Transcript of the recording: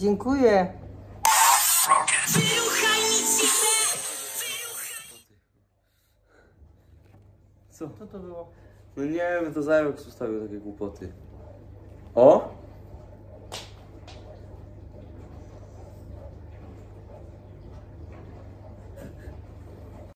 Dziękuję. Co? Co to było? No nie wiem, to zająk ustawił takie głupoty. O!